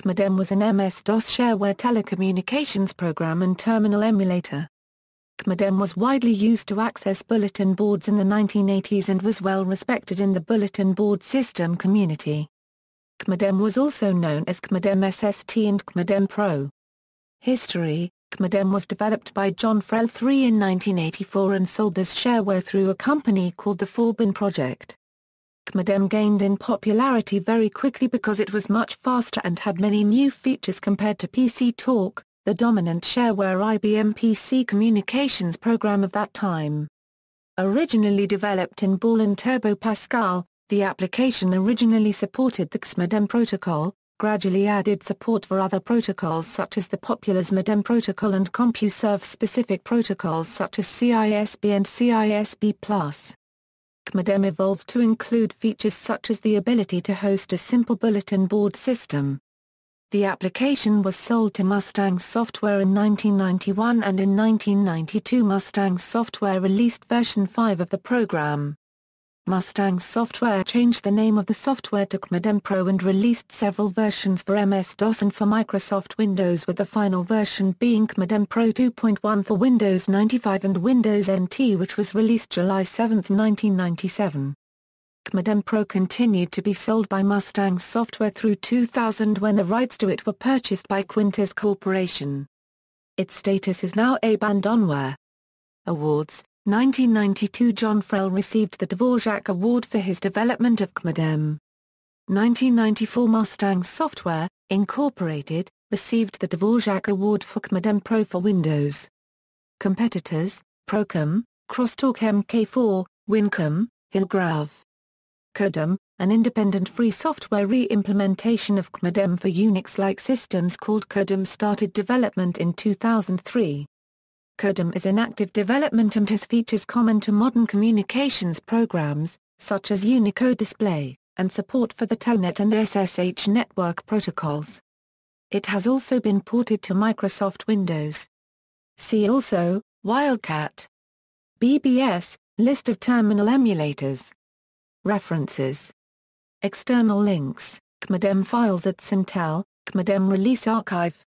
Qmodem was an MS-DOS shareware telecommunications program and terminal emulator. Qmodem was widely used to access bulletin boards in the 1980s and was well respected in the bulletin board system community. Qmodem was also known as Qmodem SST and Qmodem Pro. History Qmodem was developed by John Friel III in 1984 and sold as shareware through a company called the Forbin Project. Qmodem gained in popularity very quickly because it was much faster and had many new features compared to PC Talk, the dominant shareware IBM PC communications program of that time. Originally developed in Ball and Turbo Pascal, the application originally supported the XMODEM protocol, gradually added support for other protocols such as the popular ZMODEM protocol and CompuServe-specific protocols such as CISB and CISB+. Qmodem evolved to include features such as the ability to host a simple bulletin board system, the application was sold to Mustang Software in 1991 and in 1992 Mustang Software released version 5 of the program. Mustang Software changed the name of the software to Qmodem Pro and released several versions for MS-DOS and for Microsoft Windows with the final version being Qmodem Pro 2.1 for Windows 95 and Windows NT which was released July 7, 1997. Qmodem Pro continued to be sold by Mustang Software through 2000 when the rights to it were purchased by Quintus Corporation. Its status is now abandonware. Awards 1992 John Friel received the Dvorak Award for his development of Qmodem. 1994 Mustang Software, Incorporated, received the Dvorak Award for Qmodem Pro for Windows. Competitors, Procomm, Crosstalk MK4, Wincom, Hilgraeve. Qodem, an independent free software re-implementation of Qmodem for Unix-like systems called Qodem started development in 2003. Qodem is in active development and has features common to modern communications programs, such as Unicode display, and support for the Telnet and SSH network protocols. It has also been ported to Microsoft Windows. See also, Wildcat. BBS, List of terminal emulators. References External links, Qmodem files at Centel, Qmodem Release Archive